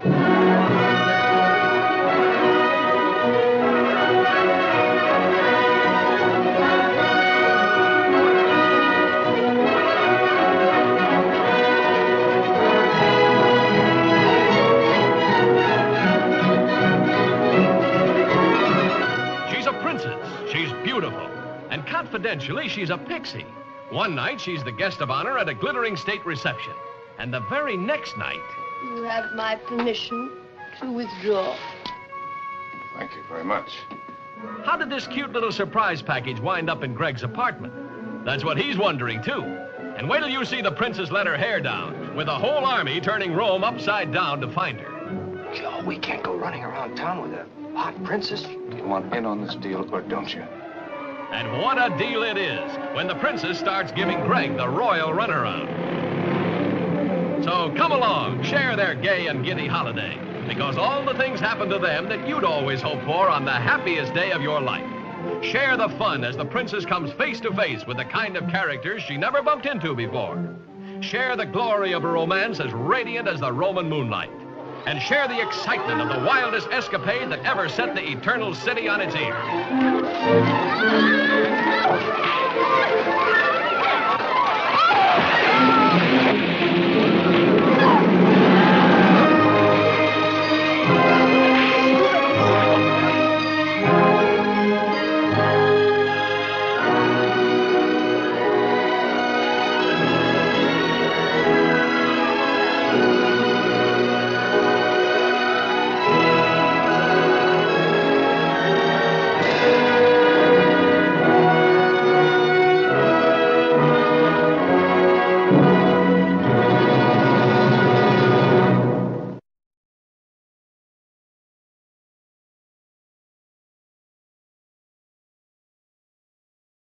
She's a princess. She's beautiful. And confidentially, she's a pixie. One night, she's the guest of honor at a glittering state reception. And the very next night, You have my permission to withdraw. Thank you very much. how did this cute little surprise package wind up in Greg's apartment? That's what he's wondering, too. And wait till you see the princess let her hair down, with a whole army turning Rome upside down to find her. Joe, we can't go running around town with a hot princess. You want in on this deal or don't you? And what a deal it is when the princess starts giving Greg the royal runaround. So come along, share their gay and giddy holiday, because all the things happen to them that you'd always hope for on the happiest day of your life. Share the fun as the princess comes face to face with the kind of characters she never bumped into before. Share the glory of a romance as radiant as the Roman moonlight. And share the excitement of the wildest escapade that ever set the eternal city on its ear.